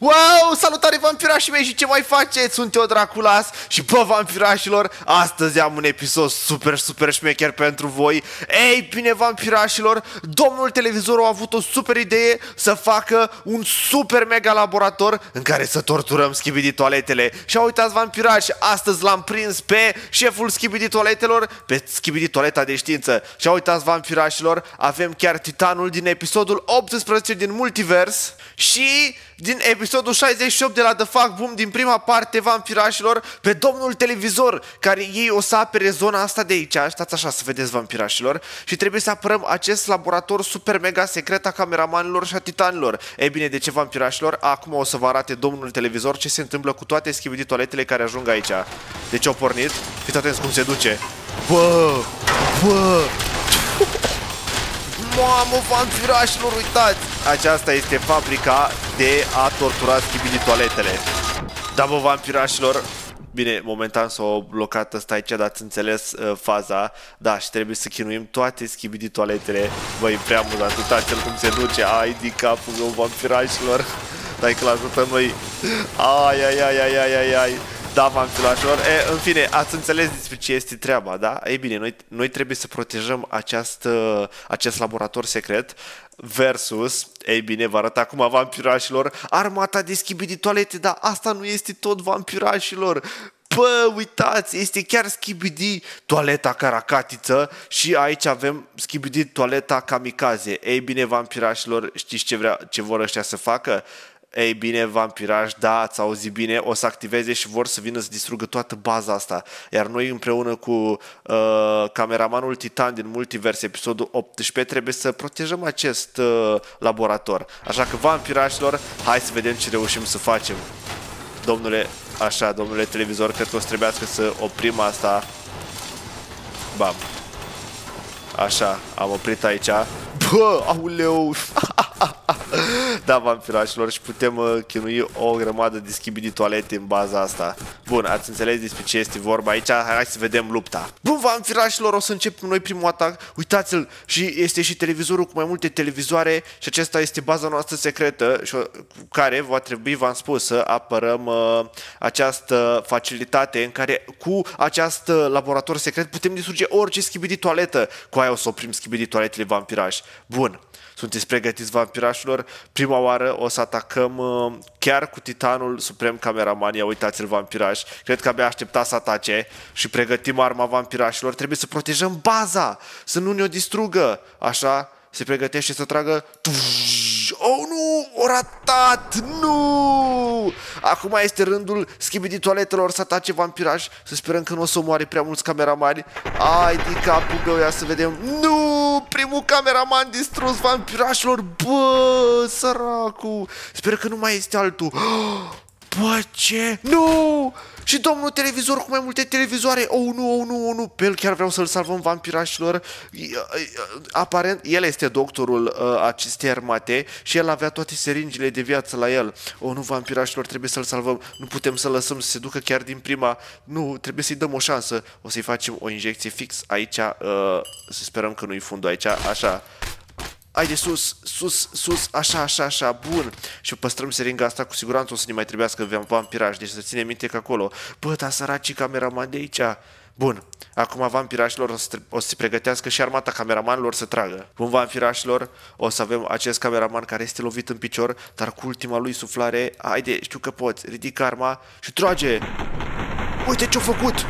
Wow, salutare vampirașii mei și ce mai faceți? Sunt eu Draculas și bă vampirașilor, astăzi am un episod super, super șmecher pentru voi. Ei bine vampirașilor, domnul televizor a avut o super idee să facă un super mega laborator în care să torturăm schibidi toaletele. Și uitați vampirași, astăzi l-am prins pe șeful schibidi toaletelor, pe schibidi toaleta de știință. Și uitați vampirașilor, avem chiar titanul din episodul 18 din Multivers și din episodul 68 de la The Fuck Boom din prima parte vampirașilor pe domnul televizor care ei o să apere zona asta de aici, stați așa să vedeți vampirașilor și trebuie să apărăm acest laborator super mega secret a cameramanilor și a titanilor. Ei bine, de ce vampirașilor? Acum o să vă arate domnul televizor ce se întâmplă cu toate schibidi toaletele care ajung aici. Deci au pornit, fiți atenți cum se duce. Bă, bă, Mamă, vampirașilor, uitați! Aceasta este fabrica de a tortura schibidi toaletele. Da, bă, vampirașilor, Bine, momentan s-au blocat ăsta aici, dar ați înțeles uh, faza. Da, și trebuie să chinuim toate schibidi toaletele. Băi, e prea amuzant, uitați-l cum se duce. Ai din capul meu, vampirașilor. Dai că l-ajută noi. Ai, ai, ai, ai, ai, ai, ai. Da, vampirașilor. E, în fine, ați înțeles despre ce este treaba, da? Ei bine, noi, noi trebuie să protejăm acest, acest laborator secret versus, ei bine, vă arăt acum vampirașilor, armata de schibidi toalete, dar asta nu este tot vampirașilor. Bă, uitați, este chiar Skibidi toaleta caracatiță și aici avem Skibidi toaleta kamikaze. Ei bine, vampirașilor, știți ce, vrea, ce vor ăștia să facă? Ei bine, vampiraj, da, ați auzit bine, o să activeze și vor să vină să distrugă toată baza asta. Iar noi împreună cu uh, cameramanul Titan din Multiverse, episodul 18, trebuie să protejăm acest uh, laborator. Așa că, vampirașilor, hai să vedem ce reușim să facem. Domnule, așa, domnule televizor, cred că o să trebuiască să oprim asta. Bam. Așa, am oprit aici. Bă, auleu! da, vampirașilor, și putem uh, chinui o grămadă de schimbi toalete în baza asta. Bun, ați înțeles despre ce este vorba aici? Hai să vedem lupta. Bun, vampirașilor, o să începem noi primul atac. Uitați-l, și este și televizorul cu mai multe televizoare și acesta este baza noastră secretă și cu care va trebui, v-am spus, să apărăm uh, această facilitate în care cu acest laborator secret putem distruge orice schibidi toaletă. Cu aia o să oprim schibidi toaletele vampirași. Bun, sunteți pregătiți vampirașilor? Prima oară o să atacăm uh, chiar cu titanul suprem cameramania, uitați-l vampiraș. Cred că abia aștepta să atace și pregătim arma vampirașilor. Trebuie să protejăm baza, să nu ne-o distrugă. Așa, se pregătește să tragă... Oh, nu! O ratat! Nu! Acum este rândul schibidii toaletelor să atace vampiraș. Să sperăm că nu o să omoare prea mulți cameramani. Ai din capul meu, ia să vedem. Nu! Primul cameraman distrus vampirașilor. Bă, săracu! Sper că nu mai este altul. Bă, ce? Nu! Și domnul televizor cu mai multe televizoare. Oh, nu, oh, nu, oh, nu. Pe el chiar vreau să-l salvăm vampirașilor. Aparent, el este doctorul uh, acestei armate și el avea toate seringile de viață la el. Oh, nu, vampirașilor, trebuie să-l salvăm. Nu putem să lăsăm să se ducă chiar din prima. Nu, trebuie să-i dăm o șansă. O să-i facem o injecție fix aici. Uh, să sperăm că nu-i fundul aici. Așa. Haide sus, sus, sus, așa, așa, așa, bun. Și păstrăm seringa asta, cu siguranță o să ne mai trebuiască vampiraj, deci să ține minte că acolo. Bă, dar săraci cameraman de aici. Bun, acum vampirașilor o să, o să se pregătească și armata cameramanilor să tragă. Bun, vampirașilor, o să avem acest cameraman care este lovit în picior, dar cu ultima lui suflare, haide, știu că poți, ridică arma și trage. Uite ce-a făcut!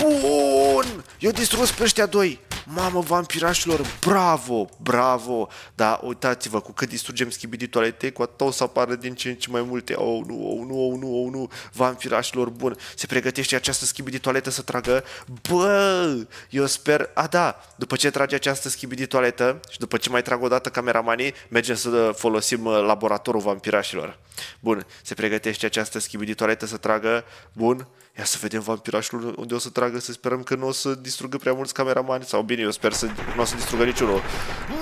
Bun! Eu distrus pe ăștia doi. Mamă, vampirașilor, bravo, bravo! Dar uitați-vă, cu cât distrugem schibidi toalete, cu atât o să apară din ce în ce mai multe. Oh, nu, oh, nu, oh, nu, oh, nu, vampirașilor, bun. Se pregătește această schibidi toaletă să tragă. Bă, eu sper, a da, după ce trage această schibidi toaletă și după ce mai trag o dată cameramanii, mergem să folosim uh, laboratorul vampirașilor. Bun, se pregătește această schibidi toaletă să tragă. Bun, Ia să vedem vampirașul unde o să tragă, să sperăm că nu o să distrugă prea mulți cameramani. Sau bine, eu sper să nu o să distrugă niciunul.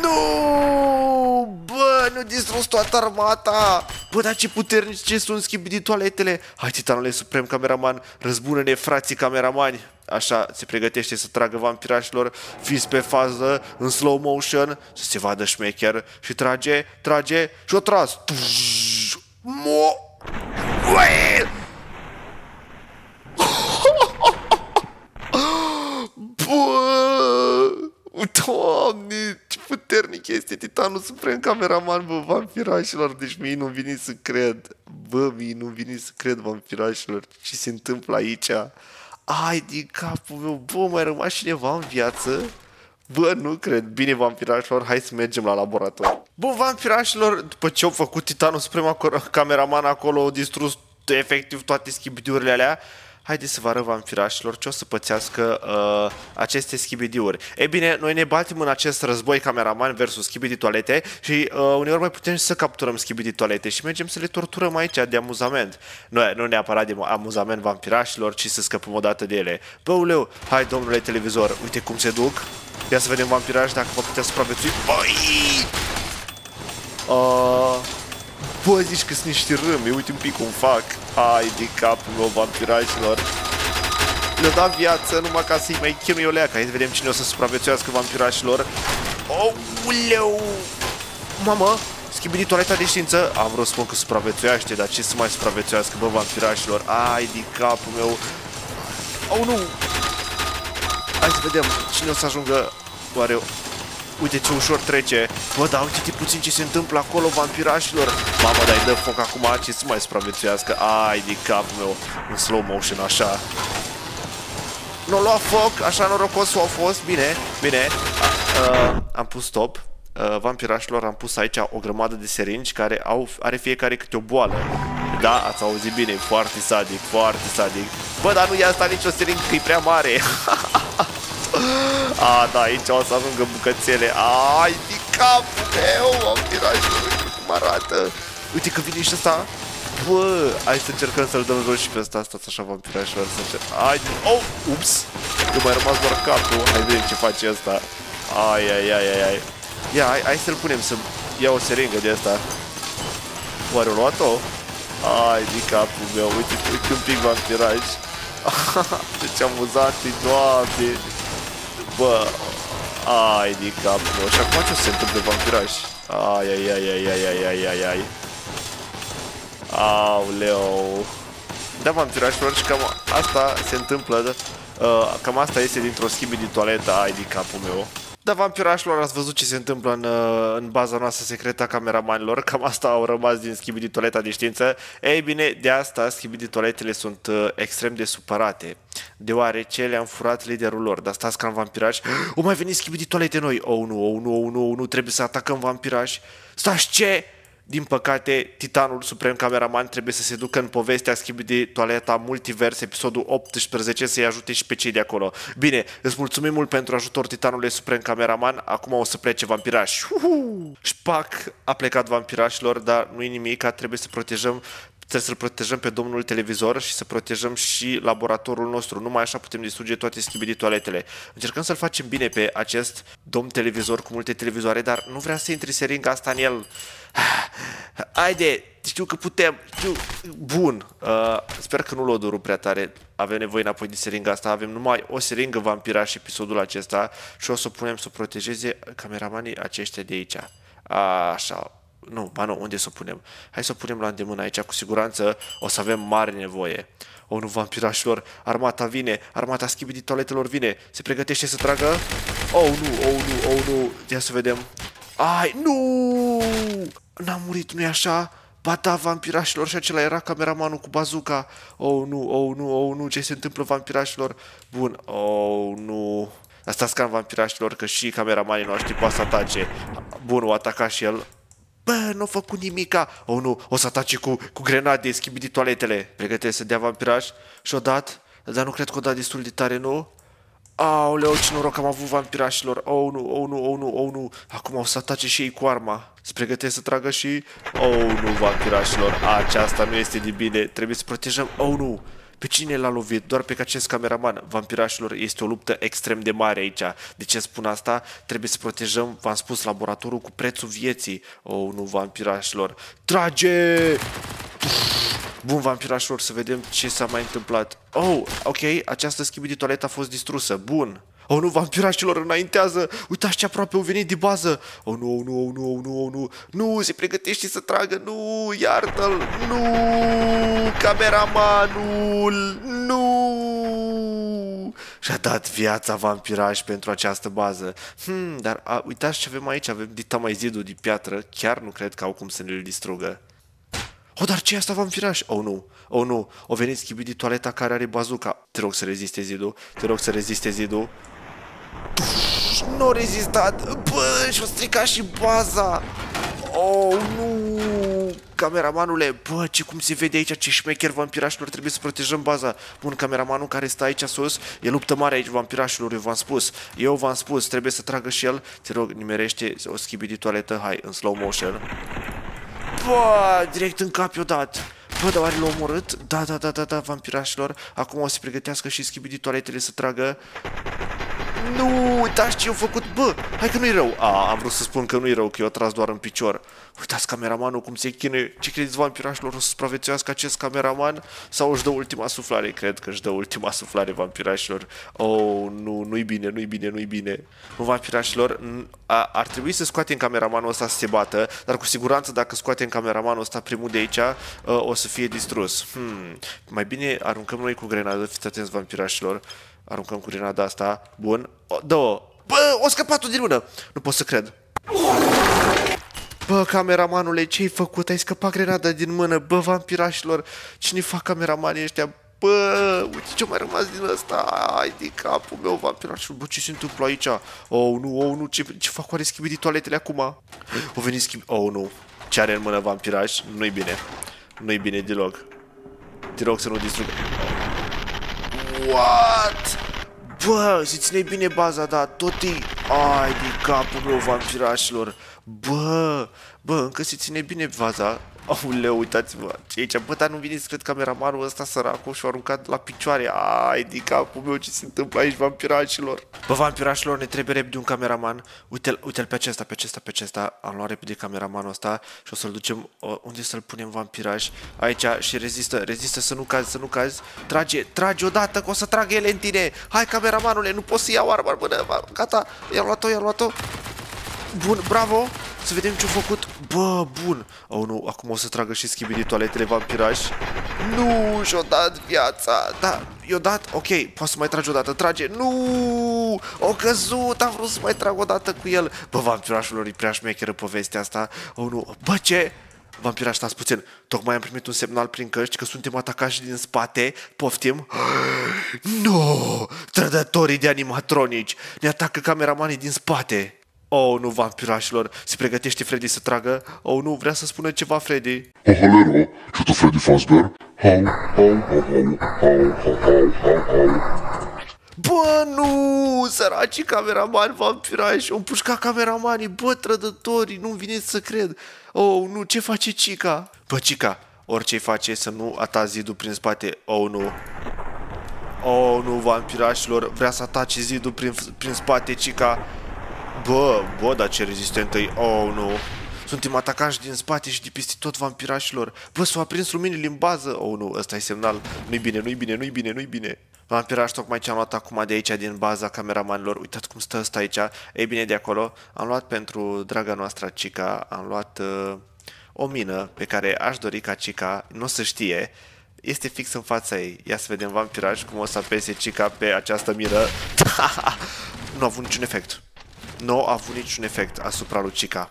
Nu! Bă, nu distrus toată armata! Bă, dar ce puternici ce sunt schimbi toaletele! Hai, titanule suprem cameraman, răzbună-ne frații cameramani! Așa se pregătește să tragă vampirașilor, fiți pe fază, în slow motion, să se vadă șmecher și trage, trage și o tras. Mo... Ue! Bă! Doamne, ce puternic este Titanul Suprem Cameraman, bă, vampirașilor, deci mie nu vine să cred. Bă, mie nu vine să cred, vampirașilor, ce se întâmplă aici. Ai din capul meu, bă, mai rămas cineva în viață? Bă, nu cred. Bine, vampirașilor, hai să mergem la laborator. Bă, vampirașilor, după ce au făcut Titanul Suprem, cameraman acolo, au distrus efectiv toate schibidurile alea, haideți să vă arăt vampirașilor ce o să pățească uh, aceste schibidiuri. Ei bine, noi ne batem în acest război cameraman versus schibidi toalete și uh, uneori mai putem să capturăm schibidi toalete și mergem să le torturăm aici de amuzament. Nu, nu neapărat de amuzament vampirașilor, ci să scăpăm odată de ele. Băuleu, hai domnule televizor, uite cum se duc. Ia să vedem vampiraș dacă vă putea supraviețui. Băi! Uh, bă, zici că sunt niște râmi, uite un pic cum fac. Ai de capul meu, vampirașilor. Le-a dat viață numai ca să-i mai chem eu leaca. Hai să vedem cine o să supraviețuiască vampirașilor. Ouleu! Mamă! Schimbit toaleta de știință. Am vrut să spun că supraviețuiește, dar ce să mai supraviețuiască, bă, vampirașilor? Ai de capul meu. Oh, nu! Hai să vedem cine o să ajungă oare Uite ce ușor trece. Bă, dar uite puțin ce se întâmplă acolo, vampirașilor. Mamă, dar îi dă foc acum, ce să mai supraviețuiască. Ai, de capul meu, în slow motion, așa. Nu lua foc, așa norocos au fost. Bine, bine. A, uh, am pus stop. Uh, vampirașilor am pus aici o grămadă de seringi care au, are fiecare câte o boală. Da, ați auzit bine, foarte sadic, foarte sadic. Bă, dar nu ia asta nicio seringă, că e prea mare. A, da, aici o să ajungă bucățele. Ai, de capul meu, am tirat cum arată. Uite că vine și ăsta. Bă, hai să încercăm să-l dăm jos și pe ăsta. Stați așa, vampirașilor, să încerc. Ai, oh, ups. Eu mai rămas doar capul. Hai vedem ce face ăsta. Ai, ai, ai, ai, ai. Ia, hai, hai să-l punem, să ia o seringă de asta. Oare o luat-o? Ai, de capul meu, uite, uite un pic vampiraj. ce amuzant e, doamne. Bă, ai de capul meu. Și acum ce o să se întâmple vampiraj? Ai, ai, ai, ai, ai, ai, ai, ai, ai. Aoleu. Da, vampirașilor, și cam asta se întâmplă, uh, cam asta este dintr-o schimbi din toaletă, ai de capul meu. Da, vampirașilor, ați văzut ce se întâmplă în, uh, în baza noastră secretă a cameramanilor, cam asta au rămas din schibidi toaleta de știință. Ei bine, de asta schibidi toaletele sunt uh, extrem de supărate, deoarece le-am furat liderul lor. Dar stați ca în vampirași, o mai venit schibidi toalete noi, oh nu, oh nu, oh nu, oh nu, trebuie să atacăm vampirași. Stați ce? Din păcate, Titanul Suprem Cameraman trebuie să se ducă în povestea schimb de toaleta Multivers, episodul 18, să-i ajute și pe cei de acolo. Bine, îți mulțumim mult pentru ajutor Titanului Suprem Cameraman, acum o să plece vampiraș. Uhu! Șpac a plecat vampirașilor, dar nu-i nimic, trebuie să protejăm trebuie să-l protejăm pe domnul televizor și să protejăm și laboratorul nostru. Numai așa putem distruge toate schibidi toaletele. Încercăm să-l facem bine pe acest domn televizor cu multe televizoare, dar nu vrea să intri seringa asta în el. Haide, știu că putem, știu, bun, uh, sper că nu l-o doru prea tare, avem nevoie înapoi de seringa asta, avem numai o seringă vampira și episodul acesta și o să o punem să protejeze cameramanii aceștia de aici. Așa, nu, ba nu, unde să o punem? Hai să o punem la îndemână aici, cu siguranță o să avem mare nevoie. O, nu, vampirașilor, armata vine, armata schibidi toaletelor vine, se pregătește să tragă? Oh, nu, oh, nu, oh, nu, ia să vedem. Ai, nu! N-am murit, nu-i așa? Ba da, vampirașilor și acela era cameramanul cu bazuca. Oh, nu, oh, nu, oh, nu, ce se întâmplă vampirașilor? Bun, oh, nu. Asta ca vampirașilor că și cameramanii noștri poate să atace. Bun, o ataca și el. Bă, nu a făcut nimica. Oh, nu, o să atace cu, cu grenade, schimbi toaletele. Pregătește să dea vampiraș și-o dat. Dar nu cred că o dat destul de tare, nu? Aoleu, ce noroc am avut vampirașilor. Oh, nu, oh, nu, oh, nu, oh, nu. Acum o să atace și ei cu arma. Se pregătesc să tragă și... Oh, nu, vampirașilor. Aceasta nu este de bine. Trebuie să protejăm... Oh, nu. Pe cine l-a lovit? Doar pe acest cameraman. Vampirașilor este o luptă extrem de mare aici. De ce spun asta? Trebuie să protejăm, v-am spus, laboratorul cu prețul vieții. Oh, nu, vampirașilor. Trage! Bun, vampirașilor, să vedem ce s-a mai întâmplat. Oh, ok, această schimbi de toaletă a fost distrusă. Bun. Oh nu, vampirașilor înaintează! Uitați ce aproape au venit de bază! Oh nu, oh nu, oh nu, oh nu, oh nu! Nu, se pregătește să tragă! Nu, iartă-l! Nu! Cameramanul! Nu! Și-a dat viața vampiraș pentru această bază. Hmm, dar a, uitați ce avem aici. Avem dita mai zidul de piatră. Chiar nu cred că au cum să ne-l distrugă. Oh, dar ce e asta vampiraș? Oh, nu. Oh, nu. O venit schibit toaleta care are bazuca. Te rog să reziste zidul. Te rog să reziste zidul. Nu a rezistat. Bă, și-o stricat și baza. Oh, nu! Cameramanule, bă, ce cum se vede aici, ce șmecher vampirașilor, trebuie să protejăm baza. Bun, cameramanul care stă aici sus, e luptă mare aici vampirașilor, eu v-am spus. Eu v-am spus, trebuie să tragă și el. Te rog, nimerește o schibi de toaletă, hai, în slow motion. Bă, direct în cap i-o dat. Bă, dar oare l-a omorât? Da, da, da, da, da, vampirașilor. Acum o să pregătească și schibi de toaletele să tragă. Nu, uitați ce eu făcut, bă, hai că nu-i rău. A, am vrut să spun că nu-i rău, că eu tras doar în picior. Uitați cameramanul cum se chine. Ce credeți vampirașilor o să supraviețuiască acest cameraman? Sau își dă ultima suflare? Cred că își dă ultima suflare vampirașilor. Oh, nu, nu-i bine, nu-i bine, nu-i bine. Nu, vampirașilor, a, ar trebui să scoatem cameramanul ăsta să se bată, dar cu siguranță dacă scoatem cameramanul ăsta primul de aici, a, o să fie distrus. Hmm, mai bine aruncăm noi cu grenadă, fiți atenți vampirașilor. Aruncăm cu grenada asta. Bun. O, două. Bă, o scăpat-o din mână. Nu pot să cred. Bă, cameramanule, ce-ai făcut? Ai scăpat grenada din mână. Bă, vampirașilor, cine fac cameramanii ăștia? Bă, uite ce mai rămas din ăsta. Ai de capul meu, vampirașul. Bă, ce se întâmplă aici? Oh, nu, oh, nu, ce, ce fac oare schimbi de toaletele acum? O venit schimbi... Oh, nu. Ce are în mână vampiraș? Nu-i bine. Nu-i bine deloc. Te rog să nu distrug. What? Bă, se ține bine baza, da, tot e... Ai de capul meu, vampirașilor. Bă, bă, încă se ține bine baza. Aoleu, uitați-vă ce aici. Bă, dar nu vine să cred cameramanul ăsta săracul și-a aruncat la picioare. Ai, de capul meu, ce se întâmplă aici, vampirașilor. Bă, vampirașilor, ne trebuie repede un cameraman. Uite-l uite pe acesta, pe acesta, pe acesta. Am luat repede cameramanul ăsta și o să-l ducem uh, unde să-l punem vampiraș. Aici și rezistă, rezistă să nu cazi, să nu cazi. Trage, trage odată că o să tragă ele în tine. Hai, cameramanule, nu pot să iau arma în mână. Gata, i-am luat-o, i-am luat-o. Bun, bravo! Să vedem ce-a făcut. Bă, bun. Oh, nu, acum o să tragă și schimbi de toaletele vampiraș. Nu, și-o dat viața. Da, i-o dat. Ok, poate să mai trage o dată. Trage. Nu! O căzut. Am vrut să mai trag o dată cu el. Bă, vampirașilor, e prea șmecheră povestea asta. Oh, nu. Bă, ce? Vampiraș, stați puțin. Tocmai am primit un semnal prin căști că suntem atacați din spate. Poftim. Nu! Trădătorii de animatronici! Ne atacă cameramanii din spate! Oh, nu, vampirașilor, se pregătește Freddy să tragă. Oh, nu, vrea să spună ceva Freddy. Halero, ce tu Freddy Fazbear? Hau, hau, hau, hau, hau, hau, hau, hau, hau. Bă, nu, săraci cameraman vampirași, au pușcat cameramanii, bă, trădătorii, nu-mi vine să cred. Oh, nu, ce face Cica? Bă, Cica, orice face să nu ataci zidul prin spate. Oh, nu. Oh, nu, vampirașilor, vrea să atace zidul prin, prin spate, Cica. Bă, bă, dar ce rezistentă e. Oh, nu. Suntem atacați din spate și de peste tot vampirașilor. Bă, s-au aprins luminile în bază. Oh, nu, ăsta e semnal. Nu-i bine, nu-i bine, nu-i bine, nu-i bine. Vampiraș tocmai ce am luat acum de aici, din baza cameramanilor. Uitați cum stă ăsta aici. Ei bine, de acolo am luat pentru draga noastră Cica, am luat uh, o mină pe care aș dori ca Cica nu să știe. Este fix în fața ei. Ia să vedem vampiraș cum o să apese Cica pe această mină. nu a avut niciun efect nu a avut niciun efect asupra lui Chica.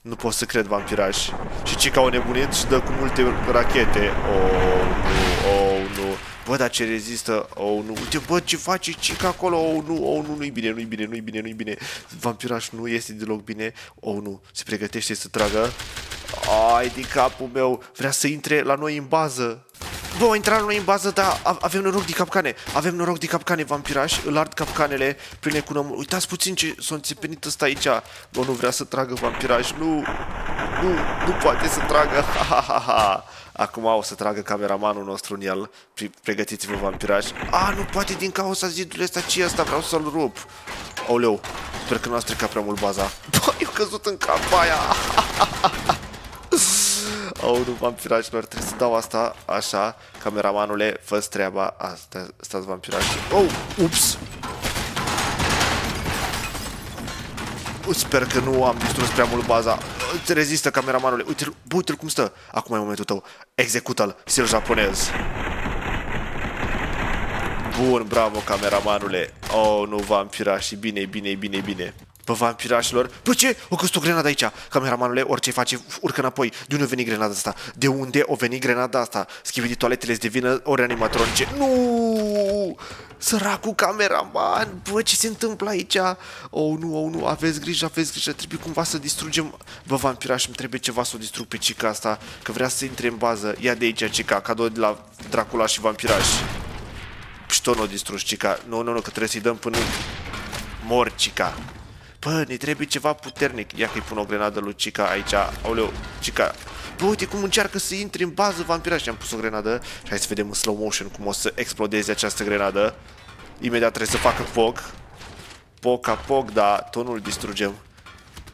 Nu pot să cred vampiraj. Și Chica o nebunit și dă cu multe rachete. Oh, nu, oh, nu. Bă, dar ce rezistă? Oh, nu. Uite, bă, ce face Chica acolo? Oh, nu, oh, nu, nu-i bine, nu-i bine, nu-i bine, nu-i bine. Vampiraj nu este deloc bine. Oh, nu. Se pregătește să tragă. Ai, din capul meu. Vrea să intre la noi în bază. Bă, au intrat noi în bază, dar avem noroc de capcane. Avem noroc de capcane, vampiraș. Îl ard capcanele, prinde cu nămul. Uitați puțin ce s-a înțepenit ăsta aici. Bă, nu vrea să tragă vampiraș. Nu, nu, nu poate să tragă. Ha, ha, ha, ha. Acum o să tragă cameramanul nostru în el. Pregătiți-vă vampiraș. A, nu poate din cauza zidului ăsta. ce ăsta? Vreau să-l rup. Aoleu, sper că nu a stricat prea mult baza. Bă, eu căzut în cap aia. Oh, nu, vampirașilor, trebuie să dau asta așa. Cameramanule, fă treaba asta. Stați vampirași. Oh, ups! Sper că nu am distrus prea mult baza. Te rezistă cameramanule. Uite-l, bă, uite-l cum stă. Acum e momentul tău. Execută-l. Stil japonez. Bun, bravo, cameramanule. Oh, nu, vampirașii. Bine, bine, bine, bine. Bă, vampirașilor. Bă, ce? O căsut o grenadă aici. Cameramanule, orice face, urcă înapoi. De unde a venit grenada asta? De unde a venit grenada asta? Schividi toaletele să devină ori animatronice. Nu! Săracul cameraman! Bă, ce se întâmplă aici? Oh, nu, oh, nu, aveți grijă, aveți grijă. Trebuie cumva să distrugem... Bă, vampiraș, îmi trebuie ceva să o distrug pe cica asta, că vrea să intre în bază. Ia de aici, cica, cadou de la Dracula și vampiraș. Și tot nu o distrugi, cica. Nu, nu, nu, că trebuie să-i dăm până mor, cica. Bă, ne trebuie ceva puternic. Ia că-i pun o grenadă lui Cica aici. Aoleu, Cica. Bă, uite cum încearcă să intre în bază vampira și am pus o grenadă. Și hai să vedem în slow motion cum o să explodeze această grenadă. Imediat trebuie să facă foc. Poc ca poc, dar tot nu-l distrugem.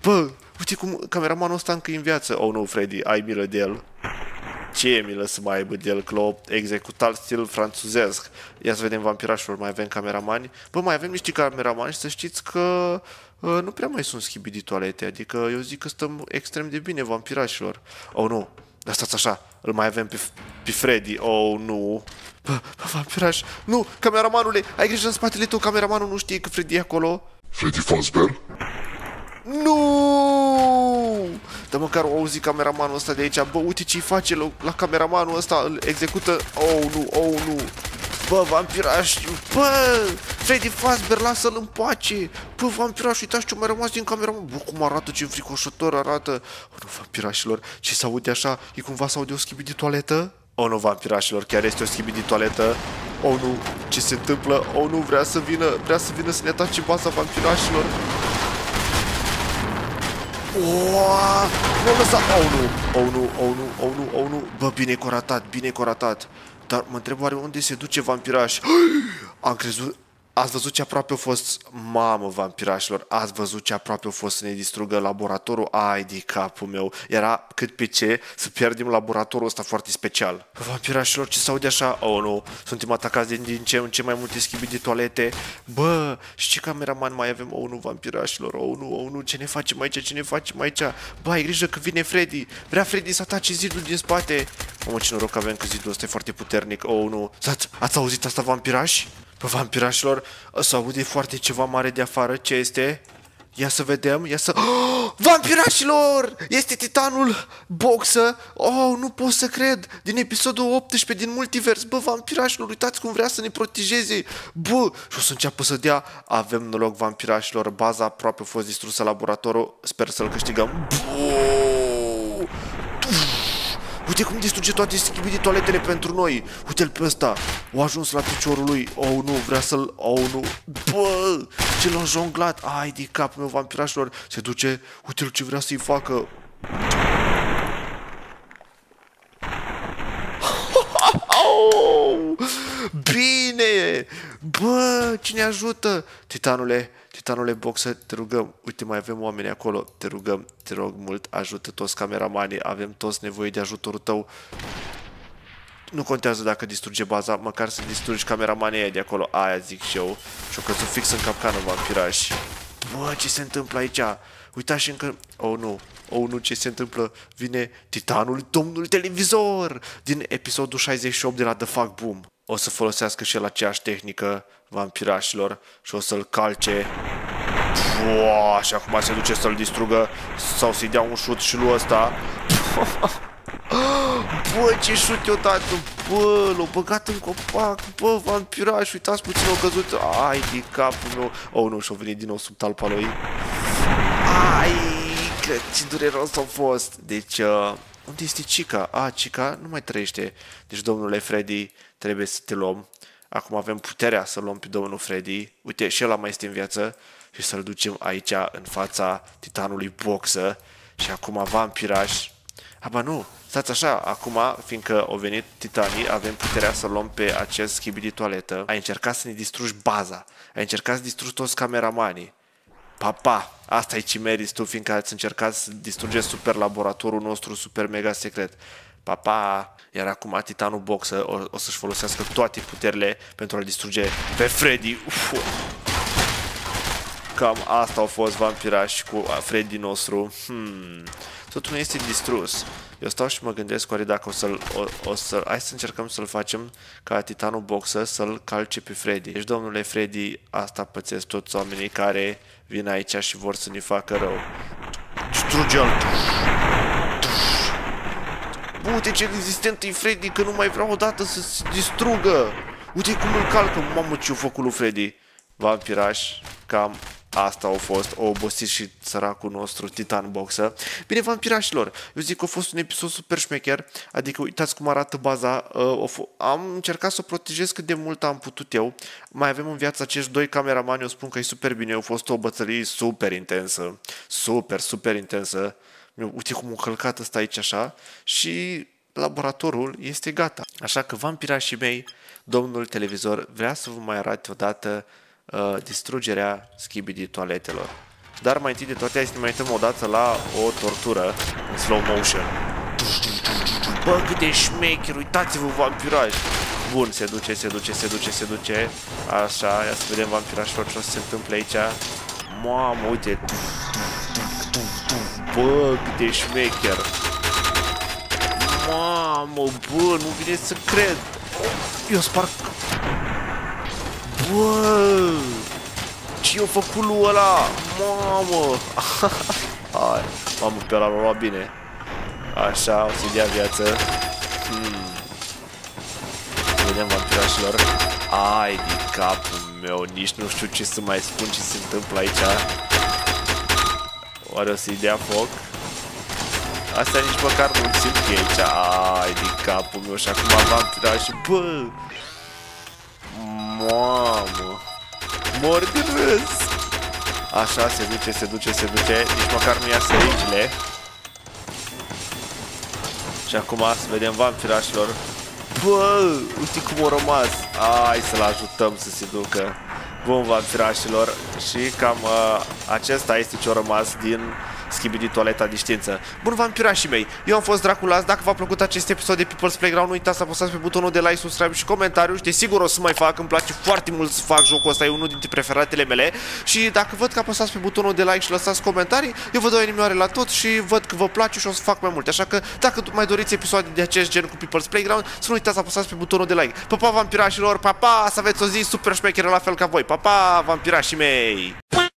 Bă, uite cum cameramanul ăsta încă e în viață. Oh, nu, Freddy, ai milă de el. Ce e milă să mai aibă de el, că executal stil franțuzesc. Ia să vedem vampirașilor, mai avem cameramani. Bă, mai avem niște cameramani și să știți că uh, nu prea mai sunt schibidi toalete, adică eu zic că stăm extrem de bine vampirașilor. Oh, nu, dar stați așa, îl mai avem pe, pe Freddy, oh, nu. Bă, bă, vampiraș, nu, cameramanule, ai grijă în spatele tău, cameramanul nu știe că Freddy e acolo. Freddy Fazbear? Nu! Dar măcar o auzi cameramanul ăsta de aici. Bă, uite ce-i face la, la cameramanul ăsta. Îl execută. Oh, nu, oh, nu. Bă, vampiraș, bă, Freddy Fazbear, lasă-l în pace. Bă, vampiraș, uitați ce mai rămas din camera. Bă, cum arată, ce înfricoșător arată. Oh, nu, vampirașilor, ce se aude așa? E cumva să aude o schibi de toaletă? Oh, nu, vampirașilor, chiar este o schibi de toaletă. Oh, nu, ce se întâmplă? Oh, nu, vrea să vină, vrea să vină să ne atace baza vampirașilor. Oh, nu lăsa. Oh nu, oh nu, oh nu, oh nu, oh nu. Bă, bine coratat, bine coratat. Dar mă întreb oare unde se duce vampiraș? Am crezut, Ați văzut ce aproape a fost, mamă, vampirașilor, ați văzut ce aproape a fost să ne distrugă laboratorul? Ai de capul meu, era cât pe ce să pierdem laboratorul ăsta foarte special. Vampirașilor, ce s-aude așa? Oh, nu, suntem atacați din, din ce în ce mai multe schimbi de toalete. Bă, și ce cameraman mai avem? Oh, nu, vampirașilor, oh, nu, oh, nu, ce ne facem aici, ce ne facem aici? Bă, ai grijă că vine Freddy, vrea Freddy să atace zidul din spate. Mamă, ce noroc avem că zidul ăsta e foarte puternic. Oh, nu, ați, ați auzit asta, vampirași? Pe vampirașilor să aude foarte ceva mare de afară. Ce este? Ia să vedem, ia să... Oh, vampirașilor! Este titanul boxă! Oh, nu pot să cred! Din episodul 18 din multivers. Bă, vampirașilor, uitați cum vrea să ne protejeze! Bă! Și o să înceapă să dea... Avem noroc, vampirașilor. Baza aproape a fost distrusă, laboratorul. Sper să-l câștigăm. Bă! Uite cum distruge toate schimbii toaletele pentru noi. Uite-l pe ăsta. O ajuns la piciorul lui. Oh, nu, vrea să-l... Oh, nu. Bă, ce l-a jonglat. Ai de capul meu, vampirașilor. Se duce. Uite-l ce vrea să-i facă. Bine! Bă, cine ajută? Titanule, Titanule Boxă, te rugăm, uite, mai avem oameni acolo, te rugăm, te rog mult, ajută toți cameramanii, avem toți nevoie de ajutorul tău. Nu contează dacă distruge baza, măcar să distrugi cameramanii aia de acolo, aia zic și eu. Și-o căzut fix în capcană, vampiraș. Bă, ce se întâmplă aici? Uitați și încă... Oh, nu. Oh, nu, ce se întâmplă? Vine titanul domnul televizor din episodul 68 de la The Fuck Boom. O să folosească și el aceeași tehnică vampirașilor și o să-l calce. Pua, și acum se duce să-l distrugă sau să-i dea un șut și lui ăsta. Bă, ce șut eu dat Bă, l-a băgat în copac. Bă, vampiraș, uitați puțin, o căzut. Ai, de capul meu. Oh, nu, și-a venit din nou sub talpa lui. Ai, că ce dureros a fost. Deci, uh, unde este Cica? A, Cica nu mai trăiește Deci, domnule Freddy, trebuie să te luăm Acum avem puterea să luăm pe domnul Freddy. Uite, și el mai este în viață și să-l ducem aici, în fața titanului boxă. Și acum vampiraș. Aba nu, stați așa, acum, fiindcă au venit titanii, avem puterea să luăm pe acest schibi de toaletă. Ai încercat să ne distrugi baza. Ai încercat să distrugi toți cameramanii. Papa, asta e ce meriți tu, fiindcă ați încercat să distrugeți super laboratorul nostru super mega secret. Papa, iar acum Titanul Boxă o, o să-și folosească toate puterile pentru a-l distruge pe Freddy. Uf. Cam asta au fost vampirași cu Freddy nostru. Hmm. Totul nu este distrus. Eu stau și mă gândesc oare dacă o să-l... O, o să, hai să încercăm să-l facem ca Titanul Boxer să-l calce pe Freddy. Deci, domnule Freddy, asta pățesc toți oamenii care vin aici și vor să ne facă rău. Distruge-l! Uite ce rezistent e Freddy, că nu mai vreau odată să se distrugă! Uite cum îl calcă, mamă ce-o făcut lui Freddy! Vampiraș, cam asta a fost, o obosit și săracul nostru, Titan Boxer. Bine, vampirașilor, eu zic că a fost un episod super șmecher, adică uitați cum arată baza, uh, am încercat să o protejez cât de mult am putut eu, mai avem în viață acești doi cameramani, eu spun că e super bine, a fost o bătălie super intensă, super, super intensă, uite cum a călcat ăsta aici așa și laboratorul este gata. Așa că vampirașii mei, domnul televizor vrea să vă mai arate odată uh, distrugerea schibidii toaletelor. Dar mai întâi de toate hai să ne mai uităm odată la o tortură în slow motion. Bă, cât de șmecher, uitați-vă vampiraj! Bun, se duce, se duce, se duce, se duce. Așa, ia să vedem vampirașilor ce o să se întâmple aici. Mamă, uite. Bă, cât de șmecher. Mamă, bă, nu vine să cred. Eu sparg Bă! Ce i-a făcut lui ăla? Mamă! Hai, mamă, pe ăla l-a luat bine. Așa, o să-i dea viață. Hmm. Vedem vampirașilor. Ai, din capul meu, nici nu știu ce să mai spun ce se întâmplă aici. Oare o să-i dea foc? Asta nici măcar nu simt aici. Ai, din capul meu și acum vampirașii. Bă! Mamă! Mor de râs! Așa, se duce, se duce, se duce. Nici măcar nu ia săricile. Și acum să vedem vampirașilor. Bă, uite cum au rămas. Hai să-l ajutăm să se ducă. Bun, vampirașilor. Și cam uh, acesta este ce a rămas din schimbi toaleta de știință. Bun, vampirașii mei, eu am fost Draculas, dacă v-a plăcut acest episod de People's Playground, nu uitați să apăsați pe butonul de like, subscribe și comentariu și desigur o să mai fac, îmi place foarte mult să fac jocul ăsta, e unul dintre preferatele mele și dacă văd că apăsați pe butonul de like și lăsați comentarii, eu vă dau inimioare la tot și văd că vă place și o să fac mai multe, așa că dacă mai doriți episoade de acest gen cu People's Playground, să nu uitați să apăsați pe butonul de like. Pa, pa, vampirașilor, pa, pa, să aveți o zi super șmecheră la fel ca voi, pa, pa, vampirașii mei!